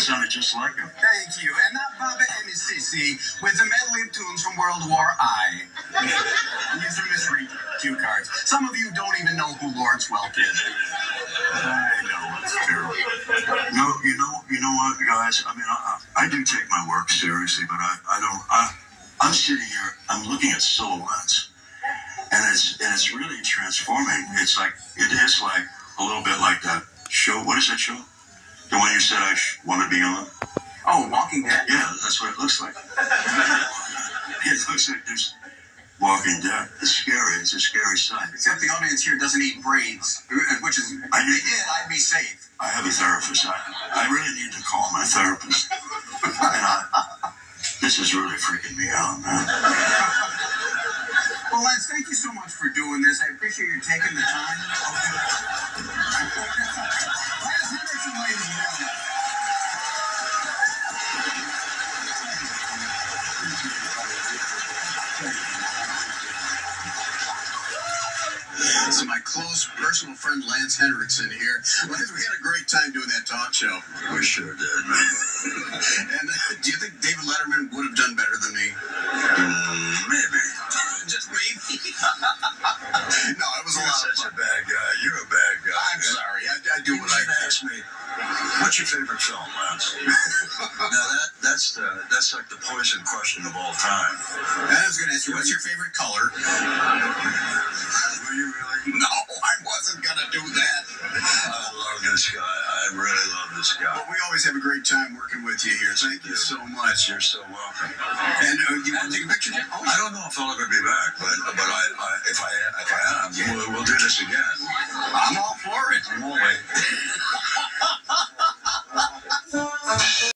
sounded just like him. Thank you. And not Baba Emisisi with the medley of tunes from World War I. These are misread cue cards. Some of you don't even know who Lawrence Welk is. I know it's terrible. No, you know, you know what, guys? I mean, I, I do take my work seriously, but I, I don't. I, I'm sitting here. I'm looking at silhouettes, and it's and it's really transforming. It's like it is like a little bit like that show. What is that show? The one you said I sh- want to be on? Oh, Walking Dead? Yeah, that's what it looks like. it looks like there's Walking Dead. It's scary. It's a scary sight. Except the audience here doesn't eat brains, which is, if I they did, I'd be safe. I have a therapist. I, I really need to call my therapist. and I, this is really freaking me out, man. Well, Lance, thank you so much for doing this. I appreciate you taking the time. So my close personal friend Lance Henriksen here. Lance, we had a great time doing that talk show. We sure did. And uh, do you think David Letterman would have done better than me? Mm, maybe. Just maybe. no, it was a You're lot of such a bad guy. You're a bad guy. I'm sorry. I, I do You what I can. ask me, what's your favorite film, Lance? now that that's the that's like the poison question of all time. And I was going to ask you, what's your favorite color? That. I love this guy. I really love this guy. But we always have a great time working with you here. Thank you so much. You're so welcome. And uh, you want to take a picture? Oh, I don't know if I'll ever be back, but but I, I if I if I am, we'll, we'll do this again. I'm all for it. I'm always